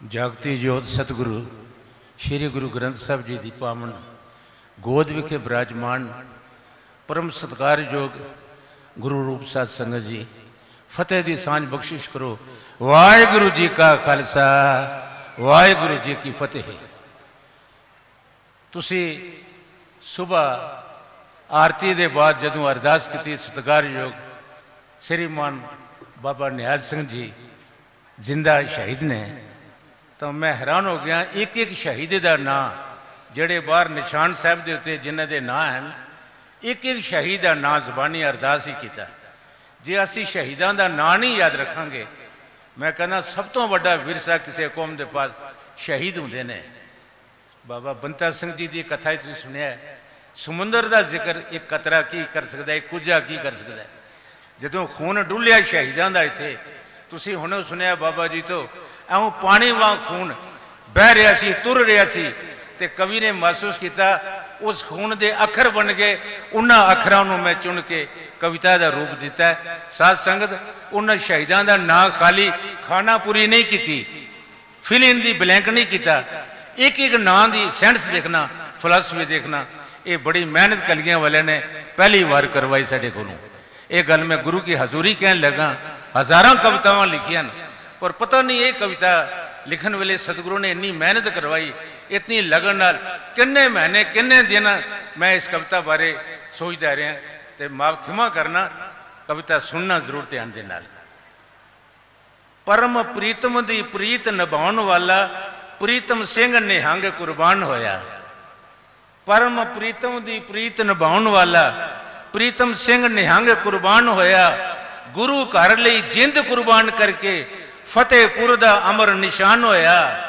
ਜਗਤੀ ਜੋਤ ਸਤਿਗੁਰੂ, ਸ੍ਰੀ ਗੁਰੂ ਗ੍ਰੰਥ ਸਾਹਿਬ ਜੀ ਦੀ ਪਾਵਨ ਗੋਦ ਵਿਖੇ ਬਰਾਜਮਾਨ, ਪਰਮ ਸਤਿਕਾਰਯੋਗ ਗੁਰੂ ਰੂਪ ਸਾਧ ਸੰਗਤ ਜੀ, ਫਤਿਹ ਦੀ ਸਾਂਝ ਬਖਸ਼ਿਸ਼ ਕਰੋ। ਵਾਹਿਗੁਰੂ ਜੀ ਕਾ ਖਾਲਸਾ, ਵਾਹਿਗੁਰੂ ਜੀ ਕੀ ਫਤਿਹ। ਤੁਸੀਂ ਸਵੇਰ ਆਰਤੀ ਦੇ ਬਾਅਦ ਜਦੋਂ ਅਰਦਾਸ ਕੀਤੀ, ਸਤਿਕਾਰਯੋਗ ਸ੍ਰੀਮਾਨ ਬਾਬਾ ਨਿਹਾਲ ਸਿੰਘ ਜੀ, ਜ਼ਿੰਦਾ ਸ਼ਹੀਦ ਨੇ ਤਾਂ ਮੈਂ ਹੈਰਾਨ ਹੋ ਗਿਆ ਇੱਕ ਇੱਕ ਸ਼ਹੀਦ ਦਾ ਨਾਂ, ਜਿਹੜੇ ਬਾਹਰ ਨਿਸ਼ਾਨ ਸਾਹਿਬ ਦੇ ਉੱਤੇ ਜਿਨ੍ਹਾਂ ਦੇ ਨਾਂ ਹਨ ਇੱਕ ਇੱਕ ਸ਼ਹੀਦ ਦਾ ਨਾਂ ਜ਼ਬਾਨੀ ਅਰਦਾਸ ਹੀ ਕੀਤਾ। ਜੇ ਅਸੀਂ ਸ਼ਹੀਦਾਂ ਦਾ ਨਾਂ ਨਹੀਂ ਯਾਦ ਰੱਖਾਂਗੇ, ਮੈਂ ਕਹਿੰਦਾ ਸਭ ਤੋਂ ਵੱਡਾ ਵਿਰਸਾ ਕਿਸੇ ਕੌਮ ਦੇ ਪਾਸ ਸ਼ਹੀਦ ਹੁੰਦੇ ਨੇ। ਬਾਬਾ ਬੰਤਾ ਸਿੰਘ ਜੀ ਦੀ ਕਥਾ ਤੁਸੀਂ ਸੁਣਿਆ ਸਮੁੰਦਰ ਦਾ ਜ਼ਿਕਰ ਇੱਕ ਕਤਰਾ ਕੀ ਕਰ ਸਕਦਾ ਹੈ ਕੁਝਾ ਕੀ ਕਰ ਸਕਦਾ ਜਦੋਂ ਖੂਨ ਡੁੱਲਿਆ ਸ਼ਹੀਦਾਂ ਦਾ ਇੱਥੇ, ਤੁਸੀਂ ਹੁਣ ਸੁਣਿਆ ਬਾਬਾ ਜੀ ਤੋਂ ਐਉਂ ਪਾਣੀ ਵਾਂਗ ਖੂਨ ਬਹਿ ਰਿਹਾ ਸੀ, ਤੁਰ ਰਿਹਾ ਸੀ ਤੇ ਕਵੀ ਨੇ ਮਹਿਸੂਸ ਕੀਤਾ, ਉਸ ਖੂਨ ਦੇ ਅੱਖਰ ਬਣ ਗਏ, ਉਹਨਾਂ ਅੱਖਰਾਂ ਨੂੰ ਮੈਂ ਚੁਣ ਕੇ ਕਵਿਤਾ ਦਾ ਰੂਪ ਦਿੱਤਾ। ਸਾਧ ਸੰਗਤ, ਉਹਨਾਂ ਸ਼ਹੀਦਾਂ ਦਾ ਨਾਂ ਖਾਲੀ ਖਾਣਾ ਪੂਰੀ ਨਹੀਂ ਕੀਤੀ ਫਿਲਿੰਗ ਦੀ ਬਲੈਂਕ ਨਹੀਂ ਕੀਤਾ। ਇੱਕ ਇੱਕ ਨਾਂ ਦੀ ਸੈਂਸ ਦੇਖਣਾ ਫਿਲਾਸਫੀ ਦੇਖਣਾ, ਇਹ ਬੜੀ ਮਿਹਨਤ ਕਲੀਆਂ ਵਾਲਿਆਂ ਨੇ ਪਹਿਲੀ ਵਾਰ ਕਰਵਾਈ ਸਾਡੇ ਕੋਲੋਂ। ਇਹ ਗੱਲ ਮੈਂ ਗੁਰੂ ਕੀ ਹਜ਼ੂਰੀ ਕਹਿਣ ਲੱਗਾ, ਹਜ਼ਾਰਾਂ ਕਵਿਤਾਵਾਂ ਲਿਖੀਆਂ ਨੇ। ਪਰ ਪਤਾ ਨਹੀਂ ਇਹ ਕਵਿਤਾ ਲਿਖਣ ਵੇਲੇ ਸਤਿਗੁਰੂ ਨੇ ਇੰਨੀ ਮਿਹਨਤ ਕਰਵਾਈ, ਇਤਨੀ ਲਗਨ ਨਾਲ, ਕਿੰਨੇ ਮਹੀਨੇ, ਕਿੰਨੇ ਦਿਨ ਮੈਂ ਇਸ ਕਵਿਤਾ ਬਾਰੇ ਸੋਚਦਾ ਰਿਹਾ ਤੇ ਮਾਫ ਖਿਮਾ ਕਰਨਾ, ਕਵਿਤਾ ਸੁਣਨਾ ਜ਼ਰੂਰ ਧਿਆਨ ਦੇ ਨਾਲ। ਪਰਮ ਪ੍ਰੀਤਮ ਦੀ ਪ੍ਰੀਤ ਨਿਭਾਉਣ ਵਾਲਾ ਪ੍ਰੀਤਮ ਸਿੰਘ ਨਿਹੰਗ ਕੁਰਬਾਨ ਹੋਇਆ। ਪਰਮ ਪ੍ਰੀਤਮ ਦੀ ਪ੍ਰੀਤ ਨਿਭਾਉਣ ਵਾਲਾ ਪ੍ਰੀਤਮ ਸਿੰਘ ਨਿਹੰਗ ਕੁਰਬਾਨ ਹੋਇਆ। ਗੁਰੂ ਘਰ ਲਈ ਜਿੰਦ ਕੁਰਬਾਨ ਕਰਕੇ ਫਤਿਹਪੁਰ ਦਾ ਅਮਰ ਨਿਸ਼ਾਨ ਹੋਇਆ।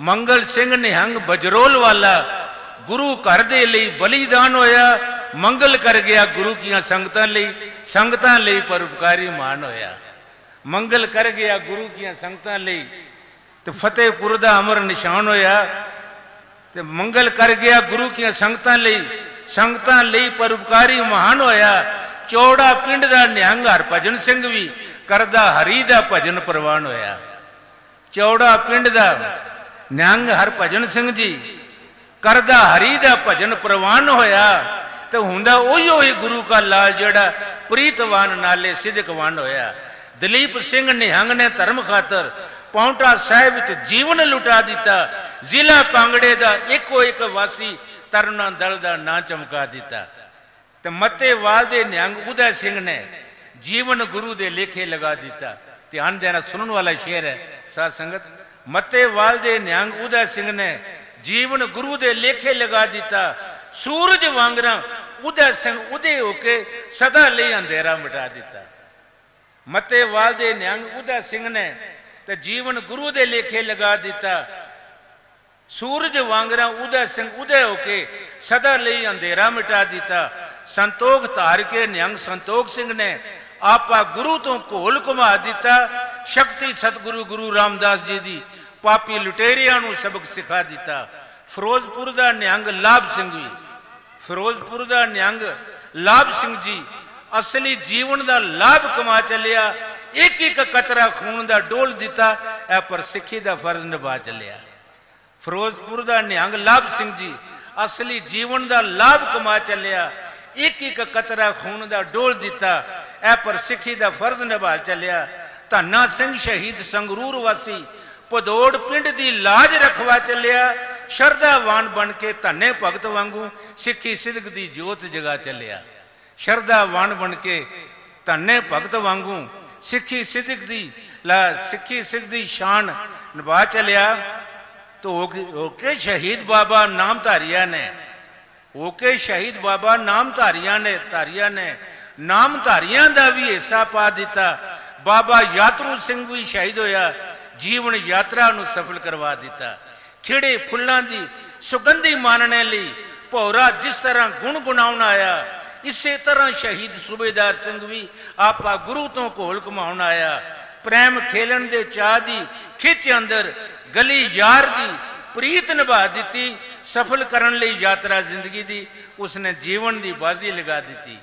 ਮੰਗਲ ਸਿੰਘ ਨਿਹੰਗ ਬਜਰੋਲ ਵਾਲਾ ਗੁਰੂ ਘਰ ਦੇ ਲਈ ਬਲੀਦਾਨ ਹੋਇਆ। ਮੰਗਲ ਕਰ ਗਿਆ ਗੁਰੂ ਕੀਆਂ ਸੰਗਤਾਂ ਲਈ। ਸੰਗਤਾਂ ਲਈ ਪਰਉਪਕਾਰੀ ਮਾਨ ਹੋਇਆ। ਮੰਗਲ ਕਰ ਗਿਆ ਗੁਰੂ ਕੀਆਂ ਸੰਗਤਾਂ ਲਈ। ਤੇ ਫਤਿਹਪੁਰ ਦਾ ਅਮਰ ਨਿਸ਼ਾਨ ਹੋਇਆ। ਤੇ ਮੰਗਲ ਕਰ ਗਿਆ ਗੁਰੂ ਕੀਆਂ ਸੰਗਤਾਂ ਲਈ। ਸੰਗਤਾਂ ਲਈ ਪਰਉਪਕਾਰੀ ਮਹਾਨ ਹੋਇਆ। ਚੌੜਾ ਪਿੰਡ ਦਾ ਨਿਹੰਗ ਹਰਭਜਨ ਸਿੰਘ ਵੀ ਕਰਦਾ, ਹਰੀ ਦਾ ਭਜਨ ਪ੍ਰਵਾਨ ਹੋਇਆ। ਚੌੜਾ ਪਿੰਡ ਦਾ ਨਿਹੰਗ ਹਰਭਜਨ ਸਿੰਘ ਜੀ ਕਰਦਾ, ਹਰੀ ਦਾ ਭਜਨ ਪ੍ਰਵਾਨ ਹੋਇਆ ਤੇ ਹੁੰਦਾ ਉਹੀ ਉਹੀ ਗੁਰੂ ਕਾ ਲਾਲ ਜਿਹੜਾ ਪ੍ਰੀਤਵਾਨ ਨਾਲੇ ਸਿੱਧਕਵਾਨ ਹੋਇਆ। ਦਲੀਪ ਸਿੰਘ ਨਿਹੰਗ ਨੇ ਧਰਮ ਖਾਤਰ ਪੌਂਟਾ ਸਾਹਿਬ ਵਿੱਚ ਜੀਵਨ ਲੁਟਾ ਦਿੱਤਾ। ਜ਼ਿਲ੍ਹਾ ਕਾਂਗੜੇ ਦਾ ਇੱਕੋ ਇੱਕ ਵਾਸੀ ਤਰਨਾ ਦਲ ਦਾ ਨਾਂ ਚਮਕਾ ਦਿੱਤਾ। ਤੇ ਮੱਤੇਵਾਲ ਦੇ ਨਿਹੰਗ ਉਦੈ ਸਿੰਘ ਨੇ ਜੀਵਨ ਗੁਰੂ ਦੇ ਲੇਖੇ ਲਗਾ ਦਿੱਤਾ। ਧਿਆਨ ਦੇਣਾ, ਸੁਣਨ ਵਾਲਾ ਸ਼ੇਰ ਹੈ। ਸਾਧ ਸੰਗਤ ਮੱਤੇਵਾਲ ਦੇ ਨਿਹੰਗ ਉਦੈ ਸਿੰਘ ਨੇ ਜੀਵਨ ਗੁਰੂ ਦੇ ਲੇਖੇ ਲਗਾ ਦਿੱਤਾ। ਸੂਰਜ ਵਾਂਗਰਾ ਉਦੈ ਸਿੰਘ ਉਦੇ ਹੋ ਕੇ ਸਦਾ ਲਈ ਅੰਧੇਰਾ ਮਿਟਾ ਦਿੱਤਾ। ਮੱਤੇਵਾਲ ਦੇ ਨਿਹੰਗ ਉਦੈ ਸਿੰਘ ਨੇ ਤੇ ਜੀਵਨ ਗੁਰੂ ਦੇ ਲੇਖੇ ਲਗਾ ਦਿੱਤਾ। ਸੂਰਜ ਵਾਂਗਰਾ ਉਦੈ ਸਿੰਘ ਉਦੇ ਹੋ ਕੇ ਸਦਾ ਲਈ ਅੰਧੇਰਾ ਮਿਟਾ ਦਿੱਤਾ। ਸੰਤੋਖ ਧਾਰ ਕੇ ਨਿਹੰਗ ਸੰਤੋਖ ਸਿੰਘ ਨੇ ਆਪਾ ਗੁਰੂ ਤੋਂ ਘੋਲ ਘੁਮਾ ਦਿੱਤਾ ਸ਼ਕਤੀ ਸਤਿਗੁਰੂ ਗੁਰੂ ਰਾਮਦਾਸ ਜੀ ਦੀ ਪਾਪੀ ਲੁਟੇਰਿਆਂ ਨੂੰ ਸਬਕ ਸਿਖਾ ਦਿੱਤਾ ਫਿਰੋਜ਼ਪੁਰ ਦਾ ਨਿਹੰਗ ਲਾਭ ਸਿੰਘ ਜੀ ਫਿਰੋਜ਼ਪੁਰ ਦਾ ਨਿਹੰਗ ਲਾਭ ਸਿੰਘ ਜੀ ਅਸਲੀ ਜੀਵਨ ਦਾ ਲਾਭ ਕਮਾ ਚੱਲਿਆ ਇੱਕ ਇੱਕ ਕਤਰਾ ਖੂਨ ਦਾ ਡੋਲ ਦਿੱਤਾ ਇਹ ਪਰ ਸਿੱਖੀ ਦਾ ਫਰਜ਼ ਨਿਭਾ ਚੱਲਿਆ ਫਿਰੋਜ਼ਪੁਰ ਦਾ ਨਿਹੰਗ ਲਾਭ ਸਿੰਘ ਜੀ ਅਸਲੀ ਜੀਵਨ ਦਾ ਲਾਭ ਕਮਾ ਚੱਲਿਆ ਇੱਕ ਇੱਕ ਕਤਰਾ ਖੂਨ ਦਾ ਡੋਲ ਦਿੱਤਾ ਇਹ ਪਰ ਸਿੱਖੀ ਦਾ ਫਰਜ਼ ਨਿਭਾ ਚੱਲਿਆ। ਧੰਨਾ ਸਿੰਘ ਸ਼ਹੀਦ ਸੰਗਰੂਰ ਵਾਸੀ ਪਦੋੜ ਪਿੰਡ ਦੀ ਲਾਜ ਰਖਵਾ ਚੱਲਿਆ। ਸ਼ਰਧਾਵਾਨ ਬਣ ਕੇ ਧੰਨੇ ਭਗਤ ਵਾਂਗੂ ਸਿੱਖੀ ਸਿੱਧਕ ਦੀ ਜੋਤ ਜਗਾ ਚੱਲਿਆ। ਸ਼ਰਧਾਵਾਨ ਬਣ ਕੇ ਧੰਨੇ ਭਗਤ ਵਾਂਗੂ ਸਿੱਖੀ ਸਿਦਕ ਦੀ ਲਾ ਸਿੱਖੀ ਸਿੱਖ ਦੀ ਸ਼ਾਨ ਨਿਭਾ ਚੱਲਿਆ। ਤੋ ਓਕੇ ਸ਼ਹੀਦ ਬਾਬਾ ਨਾਮ ਧਾਰੀਆਂ ਨੇ। ਓਕੇ ਸ਼ਹੀਦ ਬਾਬਾ ਨਾਮ ਧਾਰੀਆਂ ਨੇ ਧਾਰੀਆਂ ਨੇ। ਨਾਮ ਧਾਰੀਆਂ ਦਾ ਵੀ ਹਿੱਸਾ ਪਾ ਦਿੱਤਾ। ਬਾਬਾ ਯਾਤਰੂ ਸਿੰਘ ਵੀ ਸ਼ਹੀਦ ਹੋਇਆ। ਜੀਵਨ ਯਾਤਰਾ ਨੂੰ ਸਫਲ ਕਰਵਾ ਦਿੱਤਾ। ਖਿੜੇ ਫੁੱਲਾਂ ਦੀ ਸੁਗੰਧੀ ਮਾਨਣੇ ਲਈ ਭੌਰਾ ਜਿਸ ਤਰ੍ਹਾਂ ਗੁਣ ਗੁਣਾਉਣ ਆਇਆ, ਇਸੇ ਤਰ੍ਹਾਂ ਸ਼ਹੀਦ ਸੂਬੇਦਾਰ ਸਿੰਘ ਵੀ ਆਪਾ ਗੁਰੂ ਤੋਂ ਘੋਲ ਕਮਾਉਣ ਆਇਆ। ਪ੍ਰੇਮ ਖੇਲਣ ਦੇ ਚਾਹ ਦੀ ਖਿੱਚ ਅੰਦਰ ਗਲੀ ਯਾਰ ਦੀ ਪ੍ਰੀਤ ਨਿਭਾ ਦਿੱਤੀ। ਸਫਲ ਕਰਨ ਲਈ ਯਾਤਰਾ ਜ਼ਿੰਦਗੀ ਦੀ ਉਸਨੇ ਜੀਵਨ ਦੀ ਬਾਜ਼ੀ ਲਗਾ ਦਿੱਤੀ।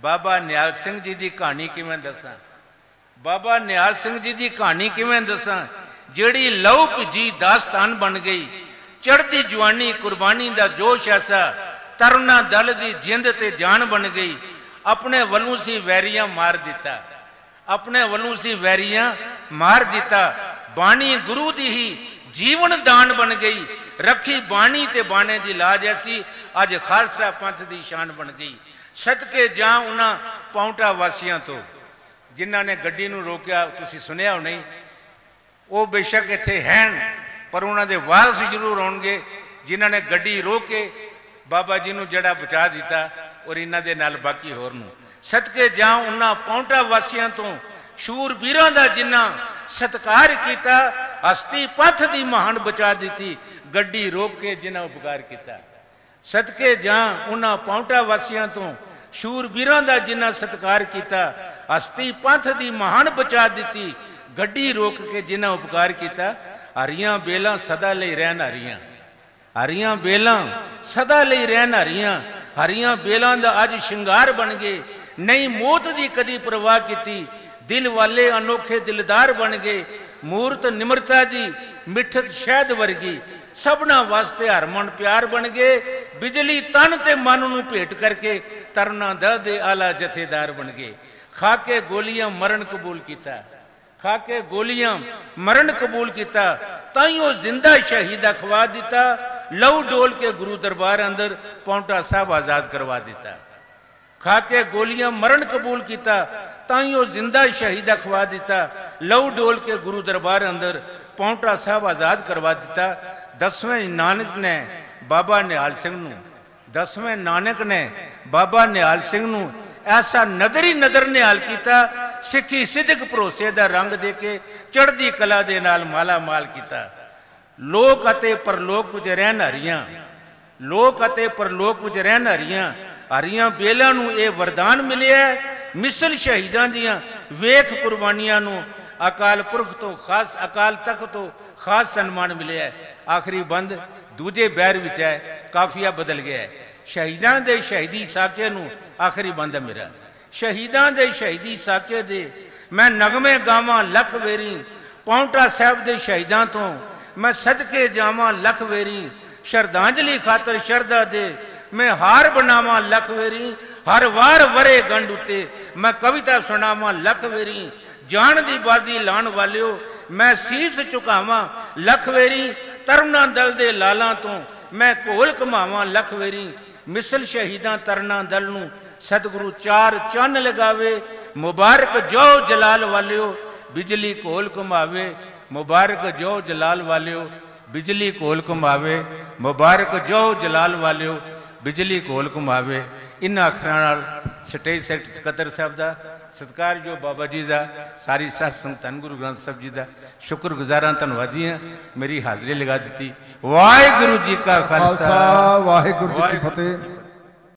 ਬਾਬਾ ਨਿਹਾਲ ਸਿੰਘ ਜੀ ਦੀ ਕਹਾਣੀ ਕਿਵੇਂ ਦੱਸਾਂ? ਬਾਬਾ ਨਿਹਾਲ ਸਿੰਘ ਜੀ ਦੀ ਕਹਾਣੀ ਕਿਵੇਂ ਦੱਸਾਂ? ਜਿਹੜੀ ਲਹੂ ਜੀ ਦਾਸਤਾਨ ਬਣ ਗਈ, ਚੜ੍ਹਦੀ ਜਵਾਨੀ ਕੁਰਬਾਨੀ ਦਾ ਜੋਸ਼ ਐਸਾ, ਤਰੁਣਾ ਦਲ ਦੀ ਜਿੰਦ ਤੇ ਜਾਨ ਬਣ ਗਈ, ਆਪਣੇ ਵੱਲੋਂ ਸੀ ਵੈਰੀਆਂ ਮਾਰ ਦਿੱਤਾ। ਆਪਣੇ ਵੱਲੋਂ ਸੀ ਵੈਰੀਆਂ ਮਾਰ ਦਿੱਤਾ। ਬਾਣੀ ਗੁਰੂ ਦੀ ਹੀ ਜੀਵਨ ਦਾਨ ਬਣ ਗਈ। ਰੱਖੀ ਬਾਣੀ ਤੇ ਬਾਣੇ ਦੀ ਲਾਜ ਐਸੀ, ਅੱਜ ਖਾਲਸਾ ਪੰਥ ਦੀ ਸ਼ਾਨ ਬਣ ਗਈ। ਸਦਕੇ ਜਾਂ ਉਹਨਾਂ ਪੌਂਟਾ ਵਾਸੀਆਂ ਤੋਂ, ਜਿਨ੍ਹਾਂ ਨੇ ਗੱਡੀ ਨੂੰ ਰੋਕਿਆ, ਤੁਸੀਂ ਸੁਣਿਆ ਹੋ। ਨਹੀਂ ਉਹ ਬੇਸ਼ੱਕ ਇੱਥੇ ਹਨ ਪਰ ਉਹਨਾਂ ਦੇ ਵਾਰਸ ਜ਼ਰੂਰ ਹੋਣਗੇ ਜਿਨ੍ਹਾਂ ਨੇ ਗੱਡੀ ਰੋਕ। ਕੇ ਬਾਬਾ ਜੀ ਨੂੰ ਜਿਹੜਾ ਬਚਾ ਦਿੱਤਾ, ਔਰ ਇਹਨਾਂ ਦੇ ਨਾਲ ਬਾਕੀ ਹੋਰ ਨੂੰ। ਸਦਕੇ ਜਾਂ ਉਹਨਾਂ ਪੌਂਟਾ ਵਾਸੀਆਂ ਤੋਂ ਸ਼ੂਰਬੀਰਾਂ ਦਾ ਜਿਨ੍ਹਾਂ ਸਤਿਕਾਰ ਕੀਤਾ, ਹਸਤੀ ਪੰਥ ਦੀ ਮਹਾਨ ਬਚਾ ਦਿੱਤੀ, ਗੱਡੀ ਰੋਕ ਕੇ ਜਿਨ੍ਹਾਂ ਉਪਕਾਰ ਕੀਤਾ। ਸਦਕੇ ਜਾਂ ਉਹਨਾਂ ਪੌਂਟਾ ਵਾਸੀਆਂ ਤੋਂ ਸ਼ੂਰਬੀਰਾਂ ਦਾ ਜਿਨ੍ਹਾਂ ਸਤਿਕਾਰ ਕੀਤਾ, ਹਸਤੀ ਪੰਥ ਦੀ ਮਹਾਨ ਬਚਾ ਦਿੱਤੀ, ਗੱਡੀ ਰੋਕ ਕੇ ਜਿਨ੍ਹਾਂ ਉਪਕਾਰ ਕੀਤਾ, ਹਰੀਆਂ ਬੇਲਾਂ ਸਦਾ ਲਈ ਰਹਿਣ ਹਰੀਆਂ। ਹਰੀਆਂ ਬੇਲਾਂ ਸਦਾ ਲਈ ਰਹਿਣ ਹਰੀਆਂ। ਹਰੀਆਂ ਬੇਲਾਂ ਦਾ ਅੱਜ ਸ਼ਿੰਗਾਰ ਬਣ ਗਏ। ਨਹੀਂ ਮੌਤ ਦੀ ਕਦੀ ਪਰਵਾਹ ਕੀਤੀ, ਦਿਲ ਵਾਲੇ ਅਨੋਖੇ ਦਿਲਦਾਰ ਬਣ ਗਏ। ਮੂਰਤ ਨਿਮਰਤਾ ਦੀ ਮਿੱਠਤ ਸ਼ਹਿਦ ਵਰਗੀ, ਸਭਨਾ ਵਾਸਤੇ ਹਰਮਨ ਪਿਆਰ ਬਣ ਗਏ। ਬਿਜਲੀ ਤਨ ਤੇ ਮਨ ਨੂੰ ਭੇਟ ਕਰਕੇ ਤਰਨਾ ਦਲ ਦੇ ਆਲਾ ਜਥੇਦਾਰ ਬਣ ਗਏ। ਖਾ ਕੇ ਗੋਲੀਆਂ ਮਰਨ ਕਬੂਲ ਕੀਤਾ। ਖਾ ਕੇ ਗੋਲੀਆਂ ਮਰਨ ਕਬੂਲ ਕੀਤਾ, ਤਾਂ ਹੀ ਉਹ ਜ਼ਿੰਦਾ ਸ਼ਹੀਦ ਅਖਵਾ ਦਿੱਤਾ, ਲਹੂ ਡੋਲ ਕੇ ਗੁਰੂ ਦਰਬਾਰ ਅੰਦਰ ਪੌਂਟਾ ਸਾਹਿਬ ਆਜ਼ਾਦ ਕਰਵਾ ਦਿੱਤਾ। ਖਾ ਕੇ ਗੋਲੀਆਂ ਮਰਨ ਕਬੂਲ ਕੀਤਾ, ਤਾਂ ਹੀ ਉਹ ਜ਼ਿੰਦਾ ਸ਼ਹੀਦ ਅਖਵਾ ਦਿੱਤਾ, ਲਹੂ ਡੋਲ ਕੇ ਗੁਰੂ ਦਰਬਾਰ ਅੰਦਰ ਪੌਂਟਾ ਸਾਹਿਬ ਆਜ਼ਾਦ ਕਰਵਾ ਦਿੱਤਾ। ਦਸਵੇਂ ਨਾਨਕ ਨੇ ਬਾਬਾ ਨਿਹਾਲ ਸਿੰਘ ਨੂੰ ਦਸਵੇਂ ਨਾਨਕ ਨੇ ਬਾਬਾ ਨਿਹਾਲ ਸਿੰਘ ਨੂੰ ਐਸਾ ਨਦਰੀ ਨਦਰ ਨਿਹਾਲ ਕੀਤਾ, ਸਿੱਖੀ ਸਿੱਧਕ ਭਰੋਸੇ ਦਾ ਰੰਗ ਦੇ ਕੇ ਚੜ੍ਹਦੀ ਕਲਾ ਦੇ ਨਾਲ ਮਾਲਾ ਮਾਲ ਕੀਤਾ। ਲੋਕ ਅਤੇ ਪਰਲੋਕ ਵਿੱਚ ਰਹਿਣ ਹਰੀਆਂ ਲੋਕ ਅਤੇ ਪਰਲੋਕ ਵਿੱਚ ਰਹਿਣ ਹਰੀਆਂ ਹਰੀਆਂ ਬੇਲਾਂ ਨੂੰ ਇਹ ਵਰਦਾਨ ਮਿਲਿਆ। ਮਿਸਲ ਸ਼ਹੀਦਾਂ ਦੀਆਂ ਵੇਖ ਕੁਰਬਾਨੀਆਂ ਨੂੰ ਅਕਾਲ ਪੁਰਖ ਤੋਂ ਖਾਸ, ਅਕਾਲ ਤਖਤ ਤੋਂ ਖਾਸ ਸਨਮਾਨ ਮਿਲਿਆ। ਆਖਰੀ ਬੰਦ ਦੂਜੇ ਬੈਰ ਵਿੱਚ ਹੈ, ਕਾਫੀਆ ਬਦਲ ਗਿਆ ਹੈ। ਸ਼ਹੀਦਾਂ ਦੇ ਸ਼ਹੀਦੀ ਸਾਕੇ ਨੂੰ ਆਖਰੀ ਬੰਦ ਹੈ ਮੇਰਾ। ਸ਼ਹੀਦਾਂ ਦੇ ਸ਼ਹੀਦੀ ਸਾਕੇ ਦੇ ਮੈਂ ਨਗਮੇ ਗਾਵਾਂ ਲੱਖ ਵੇਰੀ, ਪੌਂਟਾ ਸਾਹਿਬ ਦੇ ਸ਼ਹੀਦਾਂ ਤੋਂ ਮੈਂ ਸਦਕੇ ਜਾਵਾਂ ਲੱਖ ਵੇਰੀ, ਸ਼ਰਧਾਂਜਲੀ ਖਾਤਰ ਸ਼ਰਧਾ ਦੇ ਮੈਂ ਹਾਰ ਬਣਾਵਾਂ ਲੱਖ ਵੇਰੀ, ਹਰ ਵਾਰ ਵਰੇ ਗੰਢ ਉਤੇ ਮੈਂ ਕਵਿਤਾ ਸੁਣਾਵਾਂ ਲੱਖ ਵੇਰੀ, ਜਾਣ ਦੀ ਬਾਜ਼ੀ ਲਾਣ ਵਾਲਿਓ ਮੈਂ ਸੀਸ ਝੁਕਾਵਾਂ ਲੱਖ ਵੇਰੀ ਤਰਨਾ ਦਲ ਦੇ ਲਾਲਾਂ ਤੋਂ ਮੈਂ ਘੋਲ ਕਮਾਵਾਂ ਲੱਖ ਵੇਰੀ। ਮਿਸਲ ਸ਼ਹੀਦਾਂ ਤਰਨਾ ਦਲ ਨੂੰ ਸਤਿਗੁਰੂ ਚਾਰ ਚੰਨ ਲਗਾਵੇ। ਮੁਬਾਰਕ ਜੋ ਜਲਾਲ ਵਾਲਿਓ, ਬਿਜਲੀ ਘੋਲ ਘੁਮਾਵੇ। ਮੁਬਾਰਕ ਜੋ ਜਲਾਲ ਵਾਲਿਓ, ਬਿਜਲੀ ਘੋਲ ਘੁਮਾਵੇ। ਮੁਬਾਰਕ ਜੋ ਜਲਾਲ ਵਾਲਿਓ, ਬਿਜਲੀ ਘੋਲ ਘੁਮਾਵੇ। ਇਹਨਾਂ ਅੱਖਰਾਂ ਨਾਲ ਸਟੇਜ ਸੈਕਟਰ ਸਕੱਤਰ ਸਾਹਿਬ ਦਾ ਸਤਿਕਾਰ ਜੋ ਬਾਬਾ ਜੀ ਦਾ ਸਾਰੀ ਸਾਧ ਸੰਗਤ ਧੰਨ ਗੁਰੂ ਗ੍ਰੰਥ ਸਾਹਿਬ ਜੀ ਦਾ। ਸ਼ੁਕਰਗੁਜ਼ਾਰਾਂ ਧੰਨਵਾਦੀ ਹਾਂ ਮੇਰੀ ਹਾਜ਼ਰੀ ਲਗਾ ਦਿੱਤੀ। ਵਾਹਿਗੁਰੂ ਜੀ ਕਾ ਖਾਲਸਾ। ਵਾਹਿਗੁਰੂ ਜੀ ਕੀ। ਫਤਿਹ।